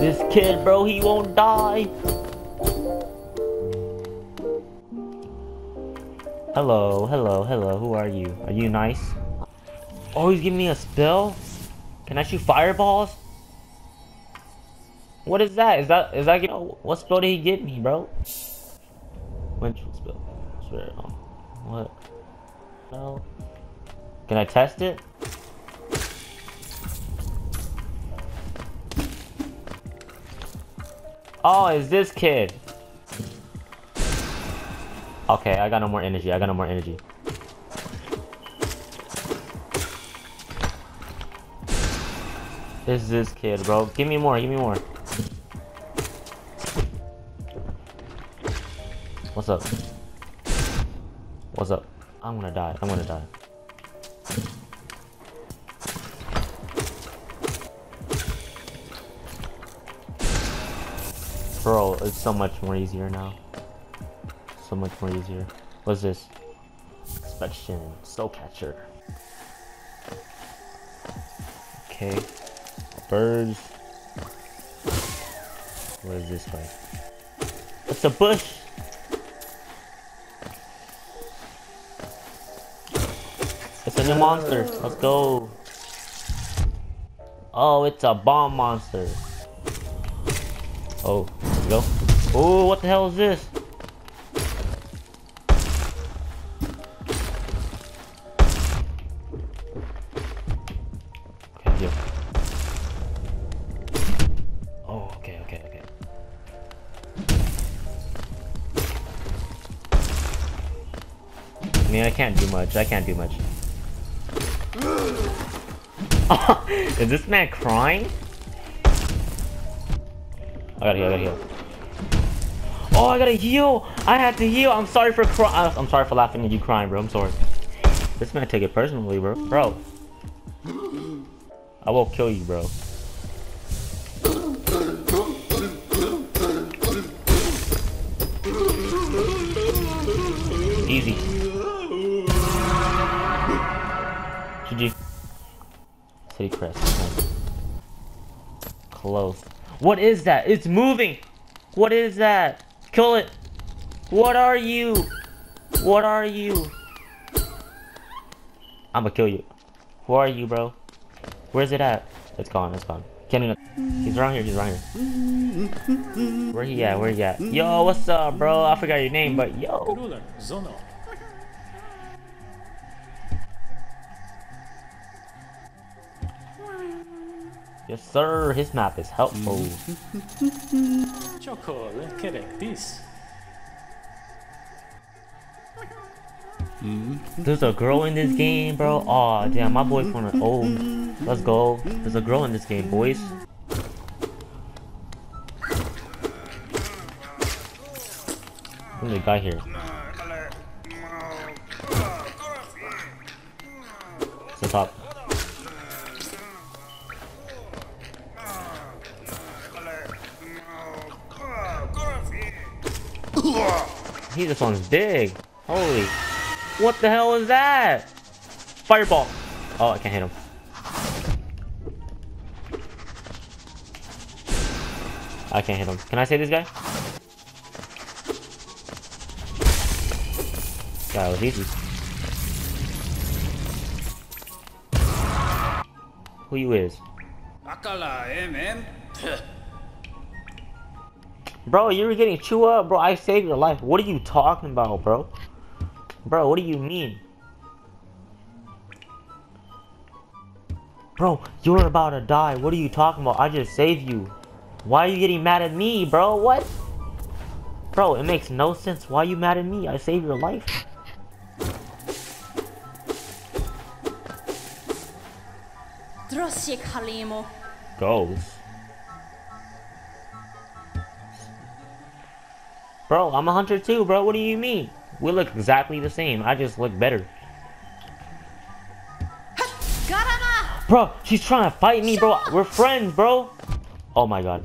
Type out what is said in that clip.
This kid, bro, he won't die. Hello, hello, hello. Who are you? Are you nice? Oh, he's giving me a spell? Can I shoot fireballs? What is that? Is that is that you know, what spell did he give me, bro? Winchell spell. Swear. Um, what? No. Can I test it? Oh, is this kid? Okay, I got no more energy. I got no more energy. Is this kid, bro? Give me more, give me more. What's up? What's up? I'm gonna die. I'm gonna die. Bro, it's so much more easier now. So much more easier. What's this? Inspection. Soul catcher. Okay. Birds. What is this like? It's a bush! It's a new monster. Let's go. Oh, it's a bomb monster. Oh, go. Oh, what the hell is this? Oh, okay, okay, okay. I mean, I can't do much. I can't do much. is this man crying? I gotta heal, I gotta heal. Oh, I gotta heal! I had to heal! I'm sorry for crying. Uh, I'm sorry for laughing at you crying, bro. I'm sorry. This man take it personally, bro. Bro. I will kill you, bro. Easy. GG. City crest. Close. What is that? It's moving! What is that? Kill it! What are you? What are you? I'ma kill you. Who are you, bro? Where's it at? It's gone, it's gone. Can't even... He's around here, he's around here. Where he at? Where he at? Yo, what's up, bro? I forgot your name, but yo. Yes, sir. His map is helpful. Choco, this. Mm-hmm. There's a girl in this game, bro. Aw, oh, damn, my boy's wanna. Oh, let's go. There's a girl in this game, boys. There's a guy here. It's the top. He just one's big. Holy. What the hell is that? Fireball. Oh, I can't hit him. I can't hit him. Can I save this guy? That was easy. Who you is? Akala, eh, man? Bro, you were getting chewed up, bro. I saved your life. What are you talking about, bro? Bro, what do you mean? Bro, you're about to die. What are you talking about? I just saved you. Why are you getting mad at me, bro? What? Bro, it makes no sense. Why are you mad at me? I saved your life. Goes. Bro, I'm a hunter too, bro. What do you mean? We look exactly the same. I just look better. Bro, she's trying to fight me, bro. We're friends, bro. Oh my god.